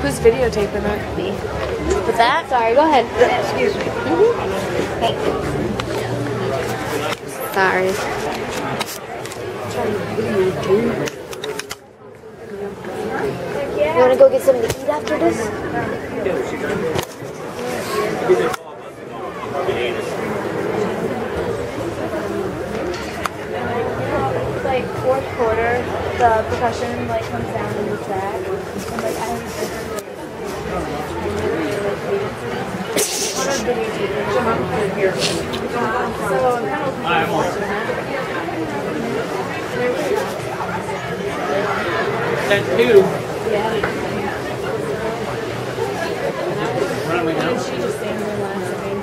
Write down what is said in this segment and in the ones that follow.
Who's videotaping it? Me. With that? Sorry, go ahead. Excuse me. Thank you. Sorry. You want to go get something to eat after this? like fourth quarter, the percussion like comes down in the track, and like I have So I'm kind of looking forward to that. That's two. Yeah. And she just stands there laughing.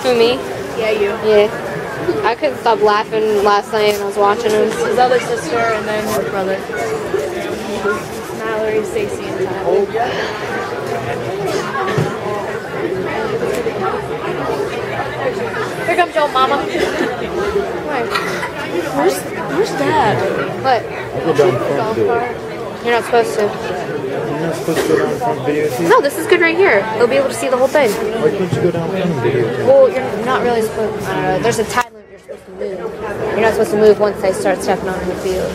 Who, me? Yeah, you. Yeah. I couldn't stop laughing last night when I was watching them. His other sister and then his brother. Mallory, Stacy, and Tyler. Here comes your mama. Where's Where's Dad? What? I'll go down front and do it. You're not supposed to. You're not supposed to go down front videotape? No, this is good right here. They'll be able to see the whole thing. Why can't you go down front and videotape? Well, you're not really supposed. I don't. There's a time limit you're supposed to move. You're not supposed to move once they start stepping on the field,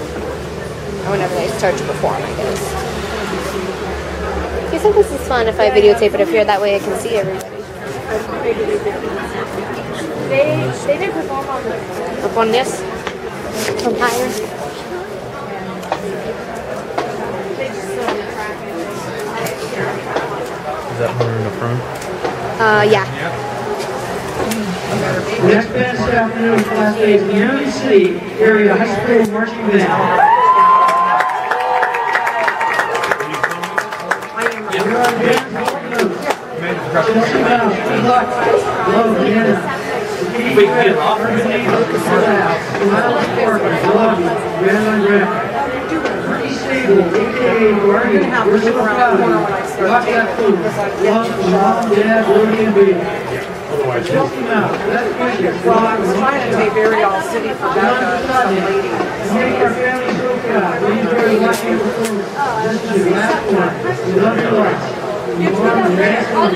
or whenever they start to perform. I guess. You think this is fun if I videotape it up here? That way I can see everybody. They they did perform on the Up on this, from higher. they just still Is that her in the front? Uh, yeah. Next best afternoon class is Union City Area High School Marching Band. You're on band, good luck. Love, Deanna. Katie Grant, Harmony, Miles Parker, love you. Grandma Grant. Brittany Sable, AKA Barney, we're so proud of you. Watch that food. Love mom, dad, and baby. Good. Well, I was trying to tape Ariel City for that uh, some lady. Last one.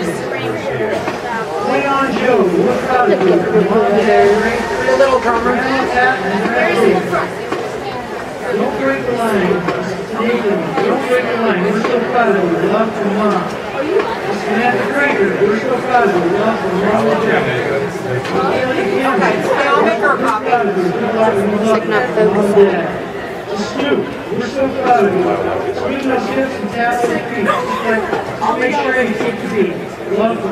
Play on Joe. We're proud of. The little drummer. Don't break the line. Don't break the line. We're so proud of you. Love from mom. And. Okay, make and and we're so proud of you. And. I'll make sure you keep. Love from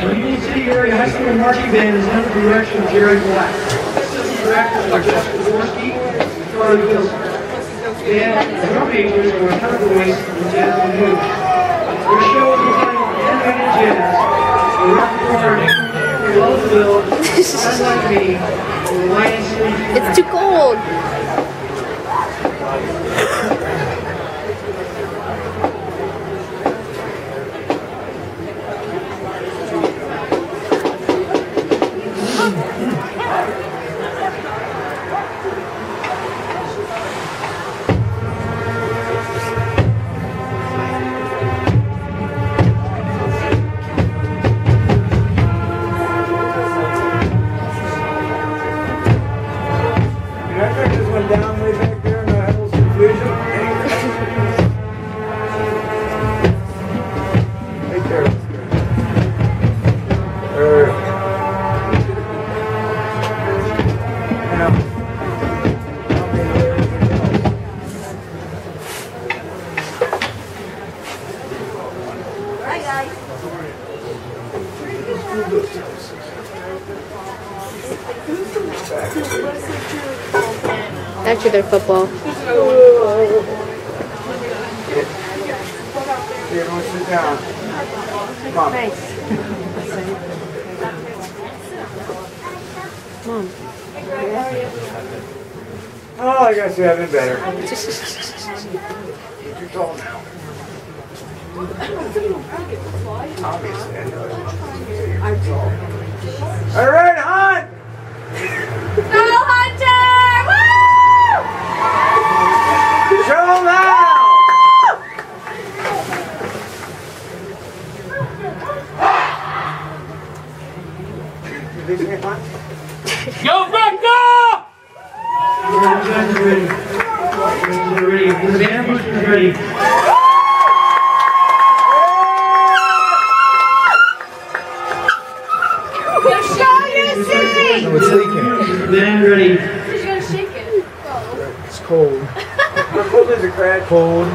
and City Area High School Marching Band is under the direction of Jerry Black. Assistant directors are Jessica Dvorsky, Charlie Wilson. Boyce and Hughes. Their show is entitled Animated Jazz. The repertoire Roosevelt, Unlike Me, and the Lion. It's too cold. Actually, they're football. Here, sit down. Come on. Mom. Oh, I guess you have been better. You're tall now. Obviously, I know tall. All right, cold. How cold is it, Craig? Cold.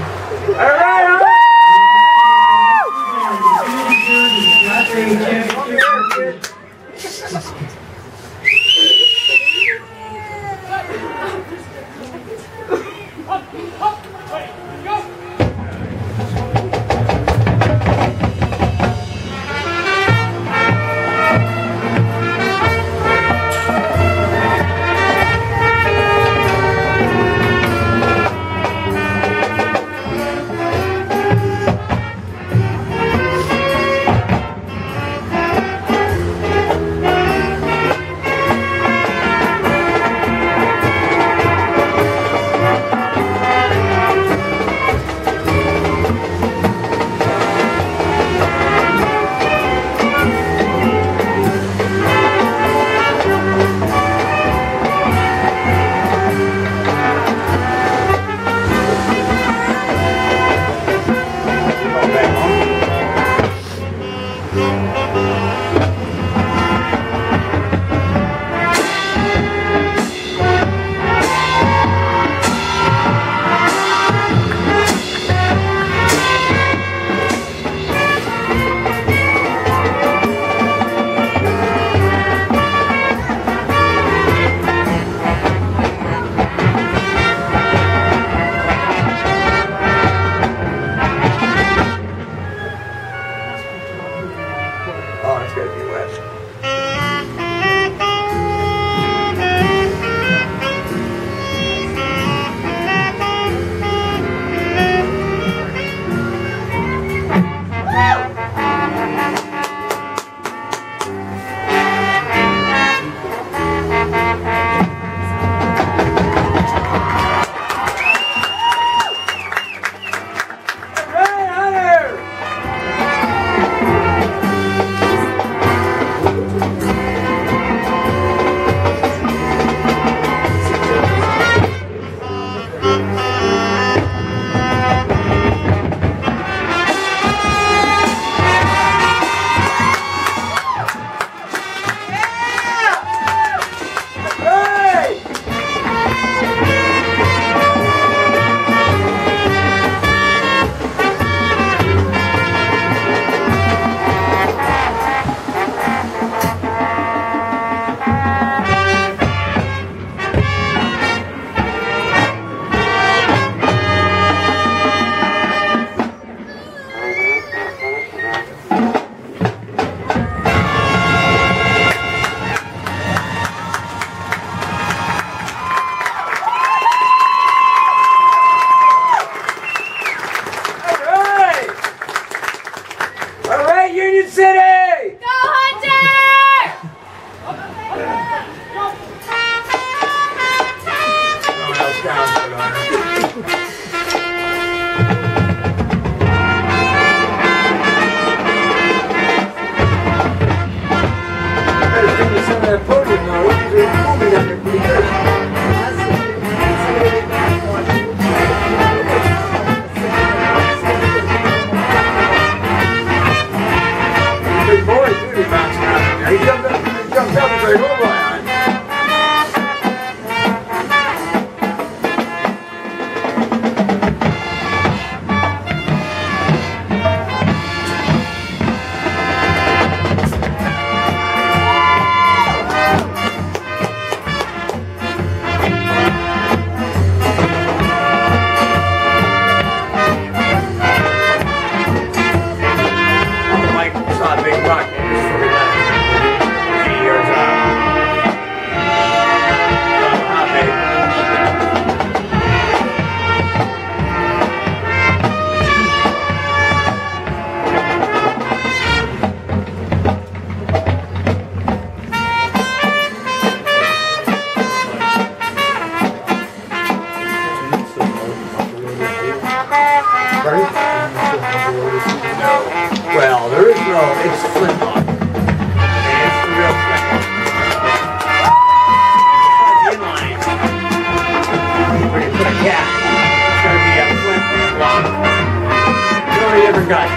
Different gun.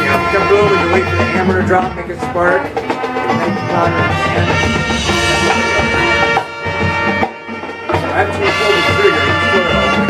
You know, kaboom, and you wait for the hammer to drop, make it spark, make the you pull the trigger, you